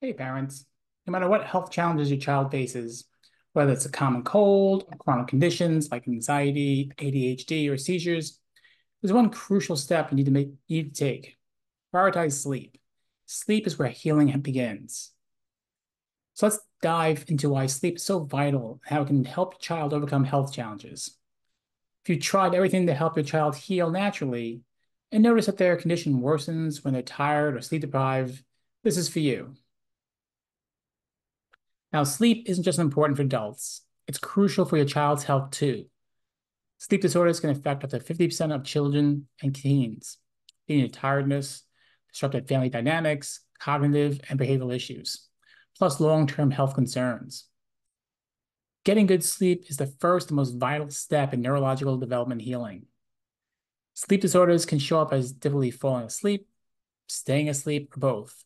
Hey, parents. No matter what health challenges your child faces, whether it's a common cold, chronic conditions like anxiety, ADHD, or seizures, there's one crucial step you need to make you need to take. Prioritize sleep. Sleep is where healing begins. So let's dive into why sleep is so vital and how it can help your child overcome health challenges. If you tried everything to help your child heal naturally and notice that their condition worsens when they're tired or sleep deprived, this is for you. Now, sleep isn't just important for adults, it's crucial for your child's health too. Sleep disorders can affect up to 50% of children and teens, leading to tiredness, disrupted family dynamics, cognitive and behavioral issues, plus long term health concerns. Getting good sleep is the first and most vital step in neurological development healing. Sleep disorders can show up as difficulty falling asleep, staying asleep, or both.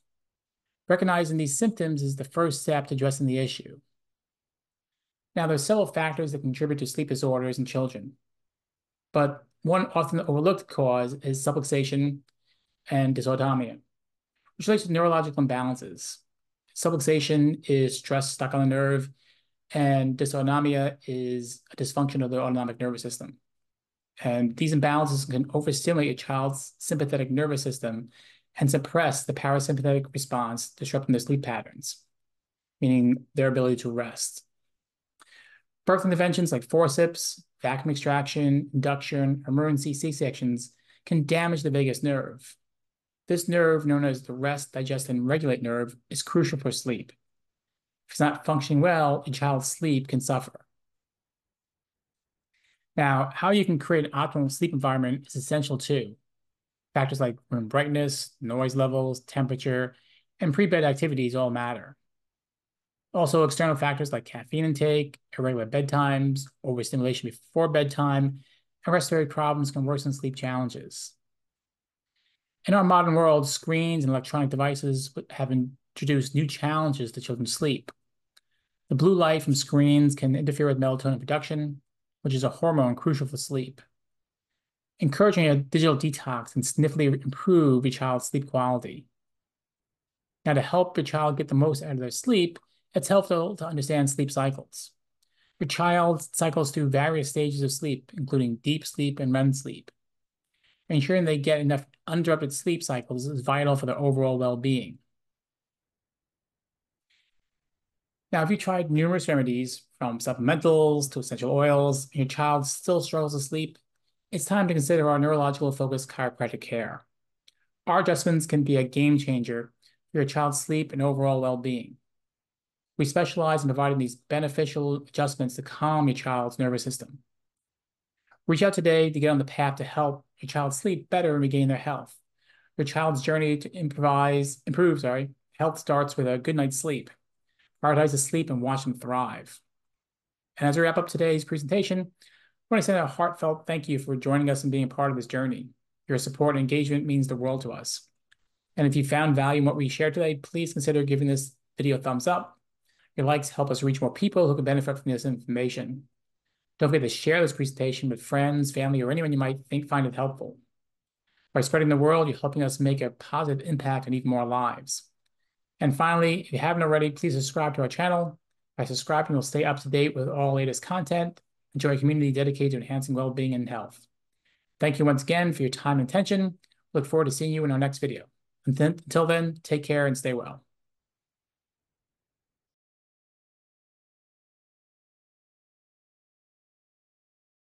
Recognizing these symptoms is the first step to addressing the issue. Now, there are several factors that contribute to sleep disorders in children, but one often overlooked cause is subluxation and dysautonomia, which relates to neurological imbalances. Subluxation is stress stuck on the nerve, and dysautonomia is a dysfunction of the autonomic nervous system. And these imbalances can overstimulate a child's sympathetic nervous system and suppress the parasympathetic response, disrupting their sleep patterns, meaning their ability to rest. Birth interventions like forceps, vacuum extraction, induction, emergency C-sections can damage the vagus nerve. This nerve, known as the rest, digest, and regulate nerve, is crucial for sleep. If it's not functioning well, a child's sleep can suffer. Now, how you can create an optimal sleep environment is essential too. Factors like room brightness, noise levels, temperature, and pre-bed activities all matter. Also, external factors like caffeine intake, irregular bedtimes, overstimulation before bedtime, and respiratory problems can worsen sleep challenges. In our modern world, screens and electronic devices have introduced new challenges to children's sleep. The blue light from screens can interfere with melatonin production, which is a hormone crucial for sleep encouraging a digital detox can significantly improve your child's sleep quality. Now, to help your child get the most out of their sleep, it's helpful to understand sleep cycles. Your child cycles through various stages of sleep, including deep sleep and REM sleep. Ensuring they get enough uninterrupted sleep cycles is vital for their overall well-being. Now, if you tried numerous remedies, from supplementals to essential oils, and your child still struggles to sleep, it's time to consider our neurological focused chiropractic care. Our adjustments can be a game changer for your child's sleep and overall well being. We specialize in providing these beneficial adjustments to calm your child's nervous system. Reach out today to get on the path to help your child sleep better and regain their health. Your child's journey to improvise, improve, sorry, health starts with a good night's sleep. Prioritize the sleep and watch them thrive. And as we wrap up today's presentation, I want to send a heartfelt thank you for joining us and being a part of this journey. Your support and engagement means the world to us. And if you found value in what we shared today, please consider giving this video a thumbs up. Your likes help us reach more people who can benefit from this information. Don't forget to share this presentation with friends, family, or anyone you might think find it helpful. By spreading the world, you're helping us make a positive impact on even more lives. And finally, if you haven't already, please subscribe to our channel. By subscribing, you'll stay up to date with all latest content Enjoy a community dedicated to enhancing well-being and health. Thank you once again for your time and attention. Look forward to seeing you in our next video. Until then, take care and stay well.